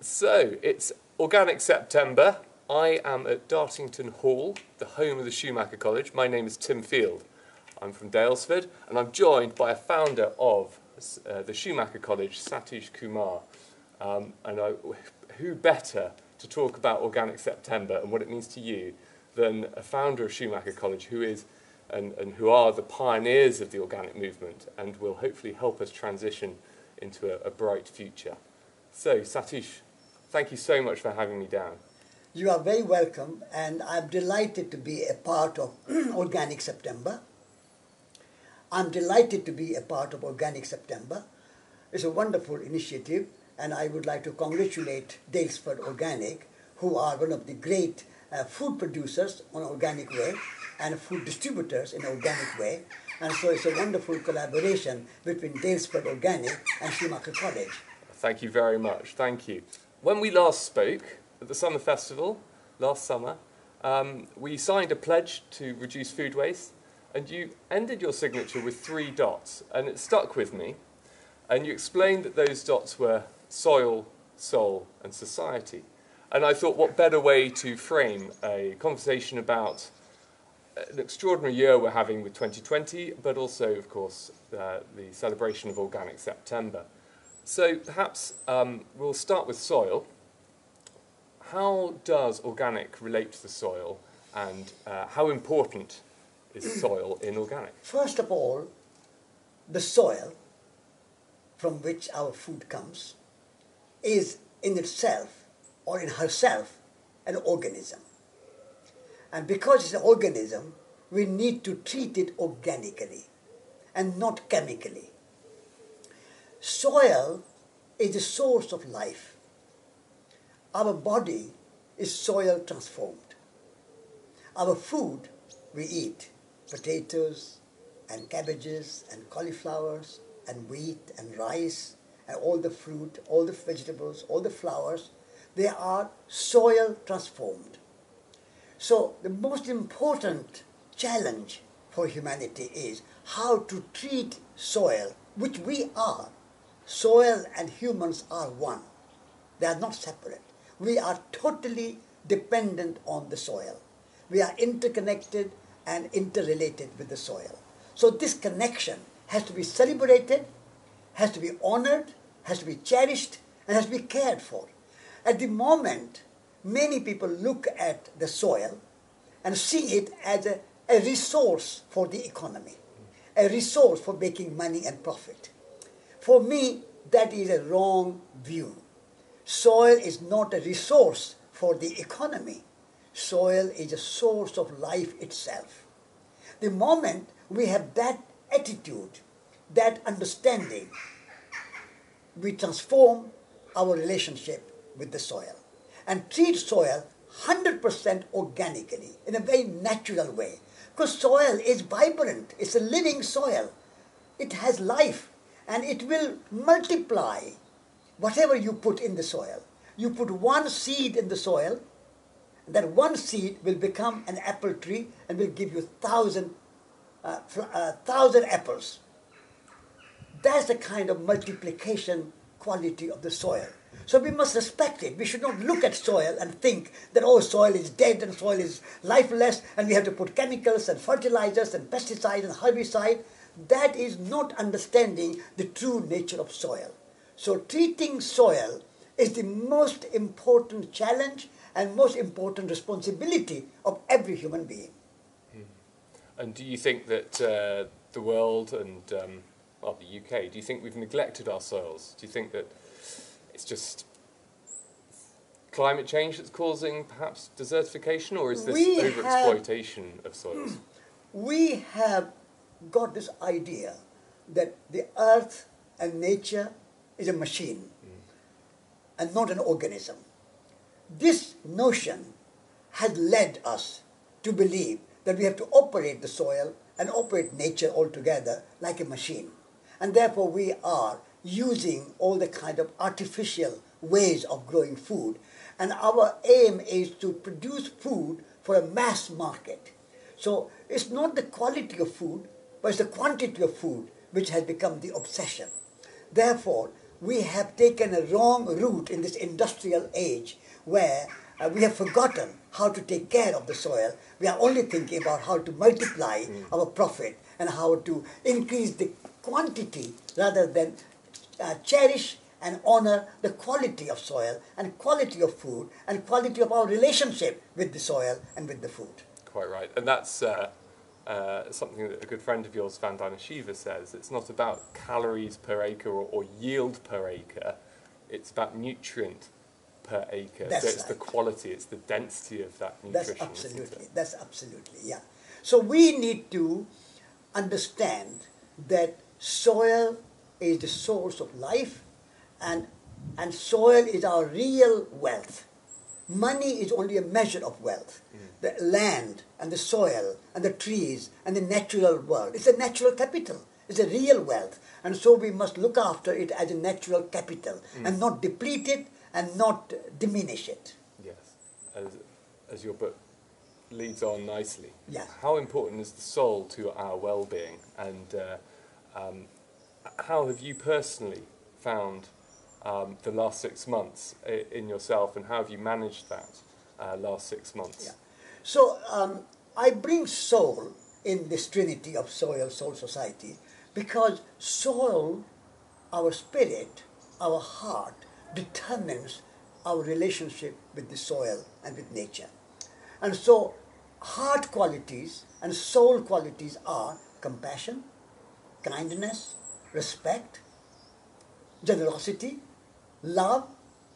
So, it's Organic September. I am at Dartington Hall, the home of the Schumacher College. My name is Tim Field. I'm from Daylesford and I'm joined by a founder of uh, the Schumacher College, Satish Kumar. Um, and I, who better to talk about Organic September and what it means to you than a founder of Schumacher College who is and, and who are the pioneers of the organic movement and will hopefully help us transition into a, a bright future. So, Satish, thank you so much for having me down. You are very welcome, and I'm delighted to be a part of Organic September. I'm delighted to be a part of Organic September. It's a wonderful initiative, and I would like to congratulate Daylesford Organic, who are one of the great uh, food producers on organic way and food distributors in organic way. And so it's a wonderful collaboration between Daylesford Organic and Schumacher College. Thank you very much. Thank you. When we last spoke at the Summer Festival last summer, um, we signed a pledge to reduce food waste, and you ended your signature with three dots, and it stuck with me. And you explained that those dots were soil, soul, and society. And I thought, what better way to frame a conversation about an extraordinary year we're having with 2020, but also, of course, uh, the celebration of Organic September. So perhaps um, we'll start with soil. How does organic relate to the soil, and uh, how important is soil in organic? First of all, the soil from which our food comes is in itself or in herself an organism. And because it's an organism, we need to treat it organically and not chemically. Soil is the source of life. Our body is soil transformed. Our food we eat potatoes and cabbages and cauliflowers and wheat and rice and all the fruit, all the vegetables, all the flowers, they are soil transformed. So the most important challenge for humanity is how to treat soil, which we are. Soil and humans are one. They are not separate. We are totally dependent on the soil. We are interconnected and interrelated with the soil. So this connection has to be celebrated, has to be honored, has to be cherished, and has to be cared for. At the moment, many people look at the soil and see it as a, a resource for the economy, a resource for making money and profit. For me, that is a wrong view. Soil is not a resource for the economy. Soil is a source of life itself. The moment we have that attitude, that understanding, we transform our relationship with the soil and treat soil 100% organically in a very natural way. Because soil is vibrant, it's a living soil, it has life and it will multiply whatever you put in the soil. You put one seed in the soil, that one seed will become an apple tree and will give you thousand, uh, uh, thousand apples. That's the kind of multiplication quality of the soil. So we must respect it. We should not look at soil and think that, oh, soil is dead and soil is lifeless and we have to put chemicals and fertilizers and pesticides and herbicide. That is not understanding the true nature of soil. So treating soil is the most important challenge and most important responsibility of every human being. Hmm. And do you think that uh, the world and um, well, the UK, do you think we've neglected our soils? Do you think that it's just climate change that's causing perhaps desertification, or is this we overexploitation have, of soils? We have got this idea that the earth and nature is a machine and not an organism. This notion has led us to believe that we have to operate the soil and operate nature altogether like a machine. And therefore we are using all the kind of artificial ways of growing food. And our aim is to produce food for a mass market. So it's not the quality of food, but it's the quantity of food which has become the obsession. Therefore, we have taken a wrong route in this industrial age where uh, we have forgotten how to take care of the soil. We are only thinking about how to multiply our profit and how to increase the quantity rather than uh, cherish and honor the quality of soil and quality of food and quality of our relationship with the soil and with the food. Quite right. And that's uh, uh, something that a good friend of yours, Vandana Shiva, says. It's not about calories per acre or, or yield per acre, it's about nutrient per acre. That's so it's the quality, it's the density of that That's nutrition. isn't absolutely, that's absolutely, yeah. So we need to understand that soil is the source of life and, and soil is our real wealth. Money is only a measure of wealth. The land and the soil and the trees and the natural world. It's a natural capital. It's a real wealth. And so we must look after it as a natural capital and not deplete it and not diminish it. Yes, as, as your book leads on nicely. Yeah. How important is the soul to our well-being, and uh, um, how have you personally found um, the last six months in yourself, and how have you managed that uh, last six months? Yeah. So um, I bring soul in this trinity of soil, soul society, because soul, our spirit, our heart, determines our relationship with the soil and with nature. And so, heart qualities and soul qualities are compassion, kindness, respect, generosity, love.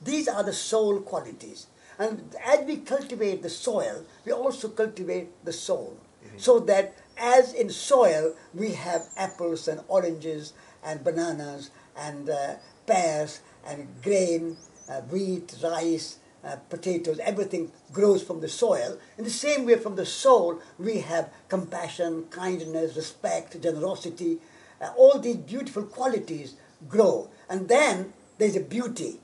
These are the soul qualities. And as we cultivate the soil, we also cultivate the soul. So that as in soil, we have apples and oranges and bananas and uh, pears and grain, uh, wheat, rice, uh, potatoes, everything grows from the soil. In the same way, from the soul, we have compassion, kindness, respect, generosity. Uh, all these beautiful qualities grow. And then there's a beauty.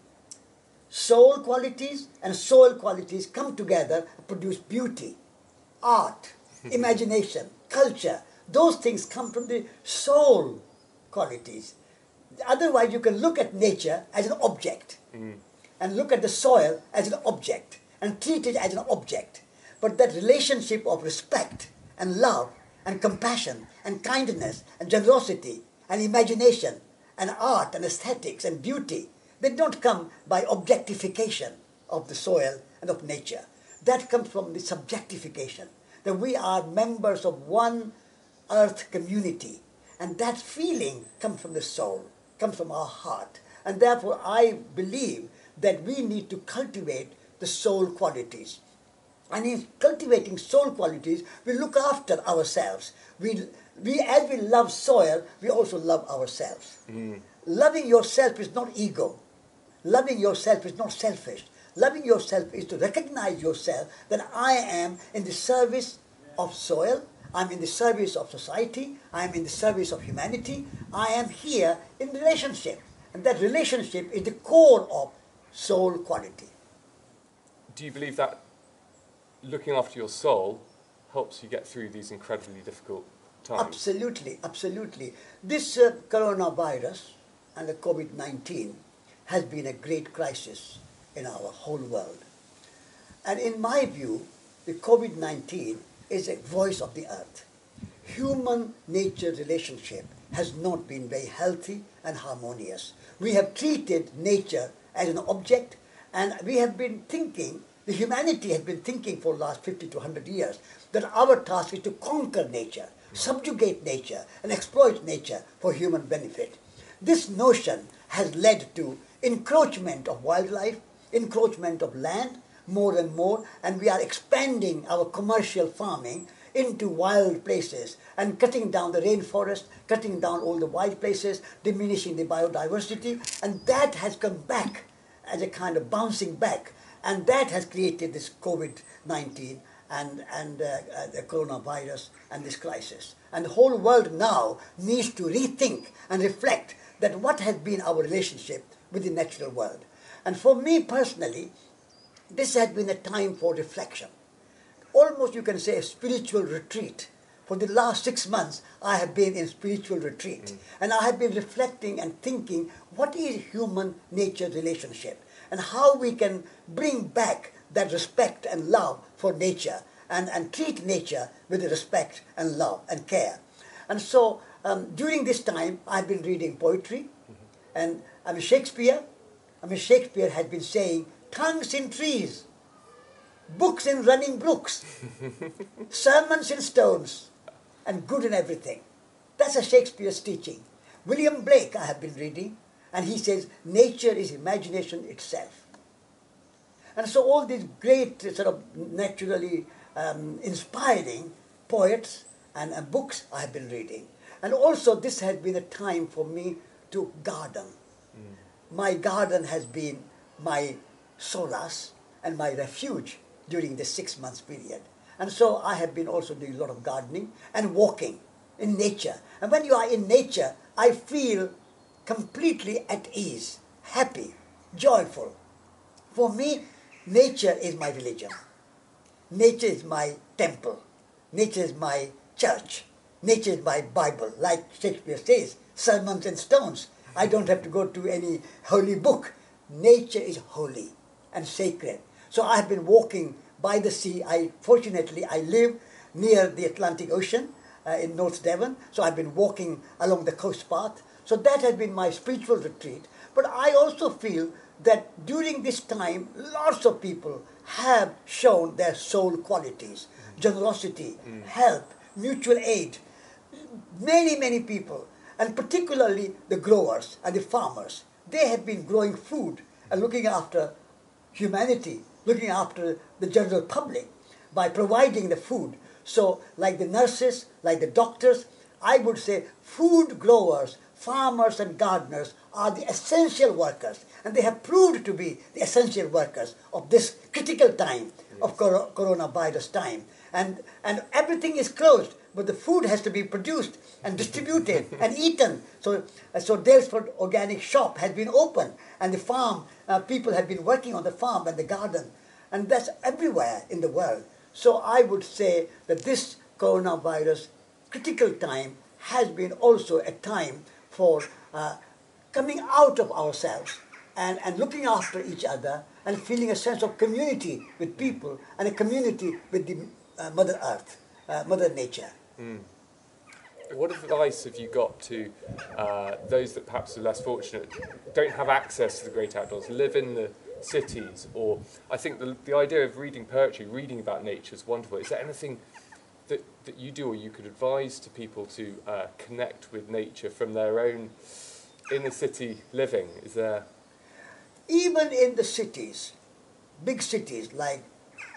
Soul qualities and soil qualities come together and produce beauty, art, imagination, culture. Those things come from the soul qualities. Otherwise, you can look at nature as an object mm. and look at the soil as an object and treat it as an object. But that relationship of respect and love and compassion and kindness and generosity and imagination and art and aesthetics and beauty, they don't come by objectification of the soil and of nature. That comes from the subjectification, that we are members of one earth community. And that feeling comes from the soul, comes from our heart. And therefore, I believe that we need to cultivate the soul qualities. And in cultivating soul qualities, we look after ourselves. We, we, as we love soil, we also love ourselves. Loving yourself is not ego. Loving yourself is not selfish. Loving yourself is to recognize yourself that I am in the service of soil, I'm in the service of society, I'm in the service of humanity, I am here in relationship. And that relationship is the core of soul quality. Do you believe that looking after your soul helps you get through these incredibly difficult times? Absolutely, absolutely. This uh, coronavirus and the COVID 19 has been a great crisis in our whole world. And in my view, the COVID 19 is a voice of the earth. Human nature relationship has not been very healthy and harmonious. We have treated nature as an object, and we have been thinking, the humanity has been thinking for the last 50 to 100 years, that our task is to conquer nature, subjugate nature, and exploit nature for human benefit. This notion has led to encroachment of wildlife, encroachment of land, more and more, and we are expanding our commercial farming into wild places and cutting down the rainforest, cutting down all the wild places, diminishing the biodiversity, and that has come back as a kind of bouncing back, and that has created this COVID 19 and, and uh, uh, the coronavirus and this crisis. And the whole world now needs to rethink and reflect that what has been our relationship with the natural world. And for me personally, this has been a time for reflection. Almost you can say a spiritual retreat for the last six months, I have been in spiritual retreat. And I have been reflecting and thinking what is human nature relationship and how we can bring back that respect and love for nature and, and treat nature with respect and love and care. And so um, during this time, I've been reading poetry, and I mean Shakespeare. I mean Shakespeare had been saying, "Tongues in trees, books in running brooks, sermons in stones, and good in everything." That's a Shakespeare's teaching. William Blake, I have been reading, and he says, "Nature is imagination itself." And so all these great sort of naturally um, inspiring poets and, and books I have been reading. And also this has been a time for me to garden. My garden has been my solace and my refuge during this six months period. And so I have been also doing a lot of gardening and walking in nature. And when you are in nature, I feel completely at ease, happy, joyful. For me, nature is my religion. Nature is my temple. Nature is my church. Nature is my Bible. Like Shakespeare says, sermons and stones. I don't have to go to any holy book. Nature is holy and sacred. So I have been walking by the sea. I fortunately I live near the Atlantic Ocean uh, in North Devon. So I've been walking along the coast path. So that has been my spiritual retreat. But I also feel that during this time, lots of people have shown their soul qualities mm. generosity, mm. help, mutual aid. Many, many people, and particularly the growers and the farmers, they have been growing food and looking after humanity, looking after the general public by providing the food. So, like the nurses, like the doctors, I would say food growers, farmers, and gardeners are the essential workers, and they have proved to be the essential workers of this critical time of cor- coronavirus time. And, and everything is closed, but the food has to be produced and distributed and eaten. So, uh, so Daylesford Organic Shop has been open, and the farm uh, people have been working on the farm and the garden, and that's everywhere in the world. So I would say that this coronavirus critical time has been also a time for uh, coming out of ourselves and, and looking after each other and feeling a sense of community with people and a community with the uh, Mother Earth, uh, Mother Nature. What advice have you got to uh, those that perhaps are less fortunate, don't have access to the great outdoors, live in the cities? Or I think the, the idea of reading poetry, reading about nature is wonderful. Is there anything that, that you do or you could advise to people to uh, connect with nature from their own inner city living? Is there? Even in the cities, big cities like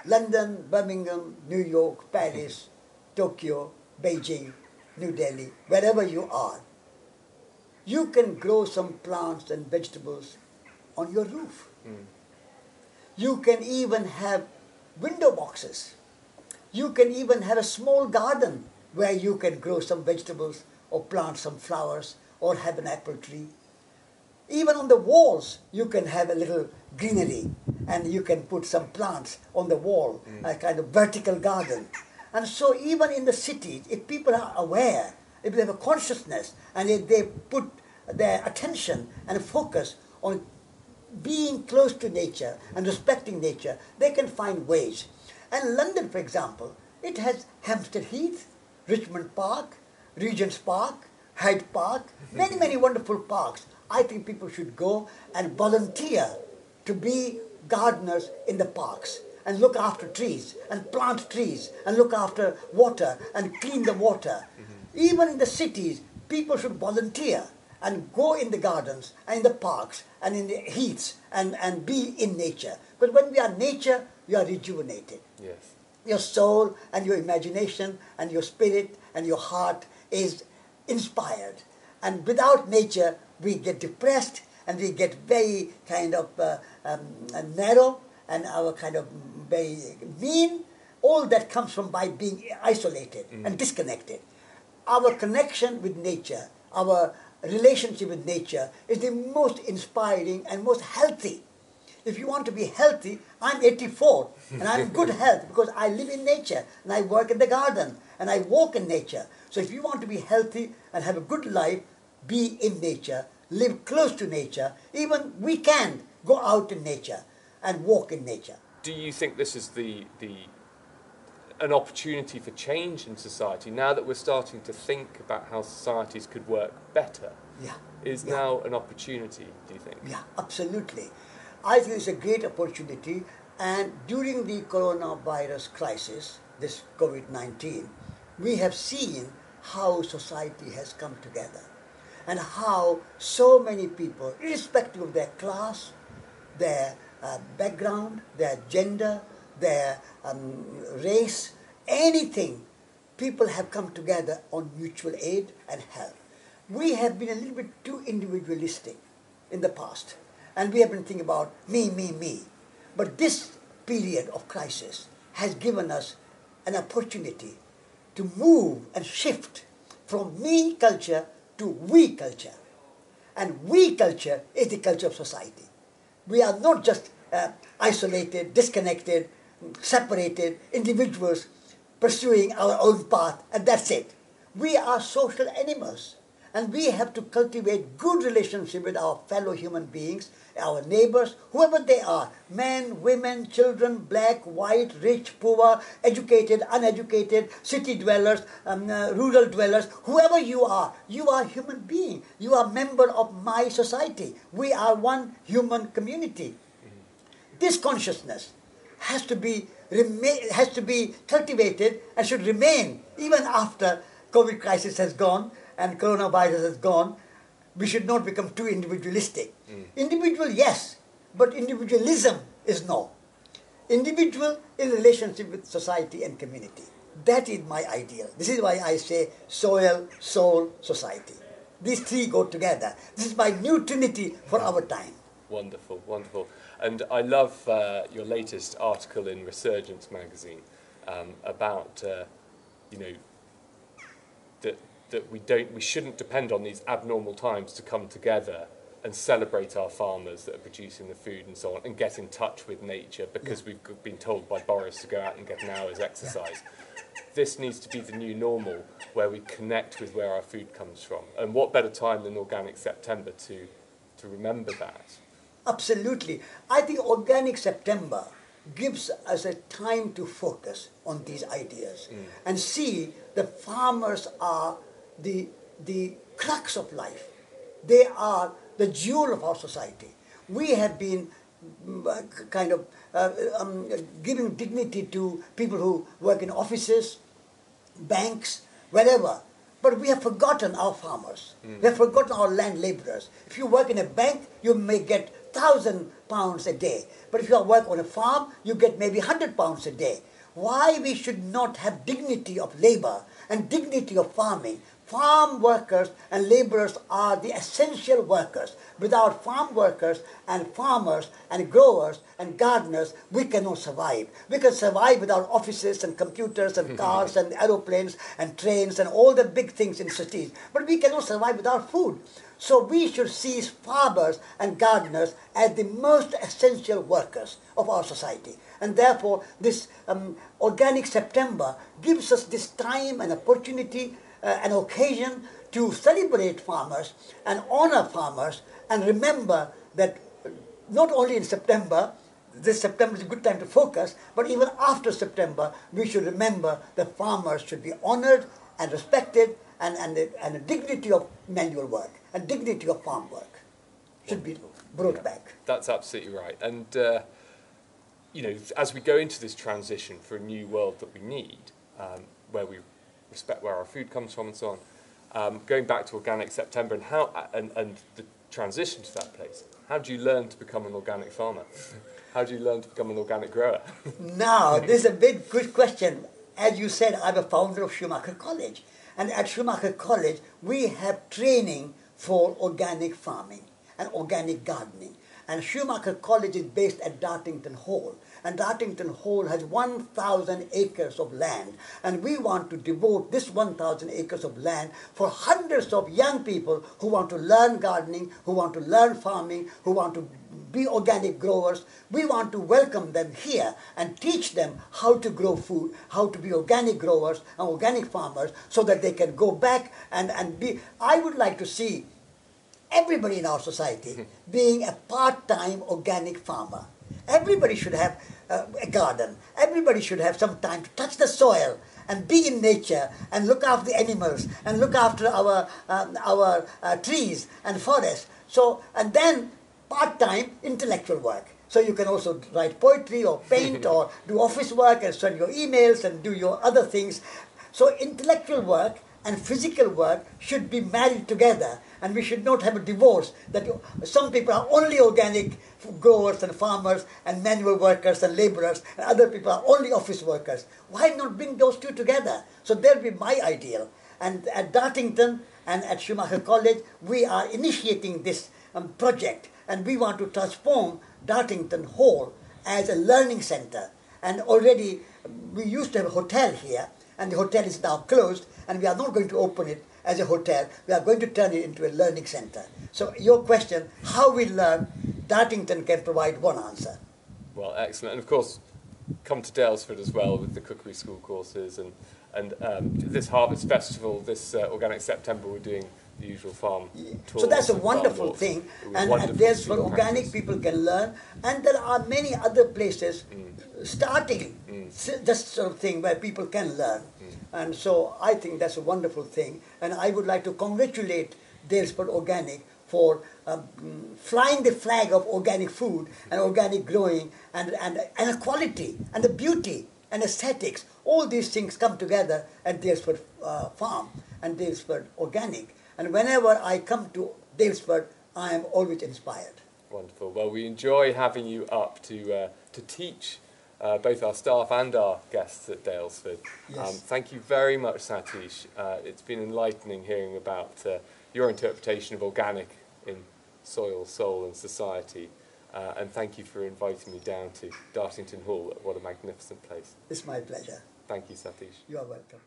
London, Birmingham, New York, Paris, Tokyo, Beijing, New Delhi, wherever you are, you can grow some plants and vegetables on your roof. You can even have window boxes. You can even have a small garden where you can grow some vegetables or plant some flowers or have an apple tree. Even on the walls, you can have a little greenery and you can put some plants on the wall, mm. a kind of vertical garden. And so, even in the cities, if people are aware, if they have a consciousness, and if they put their attention and focus on being close to nature and respecting nature, they can find ways. And London, for example, it has Hampstead Heath, Richmond Park, Regent's Park, Hyde Park, many, many wonderful parks. I think people should go and volunteer to be gardeners in the parks and look after trees and plant trees and look after water and clean the water. Mm-hmm. Even in the cities, people should volunteer and go in the gardens and in the parks and in the heaths and, and be in nature. Because when we are nature, we are rejuvenated. Yes. Your soul and your imagination and your spirit and your heart is inspired. And without nature, we get depressed and we get very kind of uh, um, uh, narrow and our kind of very mean. All that comes from by being isolated and disconnected. Our connection with nature, our relationship with nature is the most inspiring and most healthy. If you want to be healthy, I'm 84 and I'm in good health because I live in nature and I work in the garden and I walk in nature. So if you want to be healthy and have a good life, be in nature, live close to nature. Even we can go out in nature and walk in nature. Do you think this is the the an opportunity for change in society now that we're starting to think about how societies could work better? Yeah. Is yeah. now an opportunity, do you think? Yeah, absolutely. I think it's a great opportunity. And during the coronavirus crisis, this COVID 19, we have seen how society has come together and how so many people, irrespective of their class, their uh, background, their gender, their um, race, anything, people have come together on mutual aid and help. We have been a little bit too individualistic in the past, and we have been thinking about me, me, me. But this period of crisis has given us an opportunity to move and shift from me culture to we culture. And we culture is the culture of society. We are not just uh, isolated, disconnected, separated individuals pursuing our own path, and that's it. We are social animals, and we have to cultivate good relationship with our fellow human beings, our neighbors, whoever they are, men, women, children, black, white, rich, poor, educated, uneducated, city dwellers, um, uh, rural dwellers, whoever you are, you are human being. You are member of my society. We are one human community. This consciousness has to be remain, has to be cultivated and should remain even after COVID crisis has gone and coronavirus has gone. We should not become too individualistic. Mm. Individual, yes, but individualism is no. Individual in relationship with society and community. That is my ideal. This is why I say soil, soul, society. These three go together. This is my new trinity for our time. Wonderful, wonderful. And I love uh, your latest article in Resurgence magazine um, about, uh, you know, that, that we, don't, we shouldn't depend on these abnormal times to come together and celebrate our farmers that are producing the food and so on and get in touch with nature because yeah. we've been told by Boris to go out and get an hour's exercise. Yeah. This needs to be the new normal where we connect with where our food comes from. And what better time than Organic September to, to remember that? Absolutely. I think Organic September gives us a time to focus on these ideas mm. and see the farmers are the, the crux of life. They are the jewel of our society. We have been mm, uh, kind of uh, um, giving dignity to people who work in offices, banks, wherever. But we have forgotten our farmers. Mm. We have forgotten our land laborers. If you work in a bank, you may get thousand pounds a day. But if you work on a farm, you get maybe hundred pounds a day. Why we should not have dignity of labor and dignity of farming? Farm workers and laborers are the essential workers. Without farm workers and farmers and growers and gardeners, we cannot survive. We can survive without offices and computers and cars and aeroplanes and trains and all the big things in cities. But we cannot survive without food. So we should see farmers and gardeners as the most essential workers of our society. And therefore, this um, Organic September gives us this time and opportunity, an occasion to celebrate farmers and honor farmers and remember that not only in September, this September is a good time to focus, but even after September, we should remember that farmers should be honored and respected and, and, the, and the dignity of manual work and dignity of farm work should be brought yeah, back. That's absolutely right. And, uh, you know, as we go into this transition for a new world that we need, um, where we respect where our food comes from and so on, um, going back to Organic September and, how, and, and the transition to that place, how do you learn to become an organic farmer? How do you learn to become an organic grower? now, this is a big good question. As you said, I'm a founder of Schumacher College. And at Schumacher College, we have training for organic farming and organic gardening. And Schumacher College is based at Dartington Hall. And Dartington Hall has 1,000 acres of land. And we want to devote this 1,000 acres of land for hundreds of young people who want to learn gardening, who want to learn farming, who want to be organic growers. We want to welcome them here and teach them how to grow food, how to be organic growers and organic farmers so that they can go back and, and be. I would like to see everybody in our society being a part-time organic farmer. Everybody should have uh, a garden. Everybody should have some time to touch the soil and be in nature and look after the animals and look after our um, our uh, trees and forests. So and then part-time intellectual work. So you can also write poetry or paint or do office work and send your emails and do your other things. So intellectual work and physical work should be married together and we should not have a divorce that some people are only organic growers and farmers and manual workers and laborers and other people are only office workers. Why not bring those two together? So that'll be my ideal. And at dartington and at schumacher college we are initiating this um, project and we want to transform dartington hall as a learning center. And already we used to have a hotel here and the hotel is now closed and we are not going to open it as a hotel. We are going to turn it into a learning center. So your question, how we learn, Dartington can provide one answer. Well, excellent. And of course, come to Daylesford as well with the cookery school courses and, and um, this harvest festival, this uh, organic September, we're doing the usual farm yeah. So that's a wonderful thing. And, and there's where organic people can learn. And there are many other places mm. starting mm. this sort of thing where people can learn. Mm. And so I think that's a wonderful thing. And I would like to congratulate Daylesford Organic for um, flying the flag of organic food and organic growing and, and, and the quality and the beauty and aesthetics. All these things come together at Daylesford uh, Farm and Daylesford Organic. And whenever I come to Daylesford, I am always inspired. Wonderful. Well, we enjoy having you up to, uh, to teach uh, both our staff and our guests at Daylesford. Yes. Um, thank you very much, Satish. Uh, it's been enlightening hearing about uh, your interpretation of organic in soil, soul, and society. Uh, and thank you for inviting me down to Dartington Hall. What a magnificent place. It's my pleasure. Thank you, Satish. You are welcome.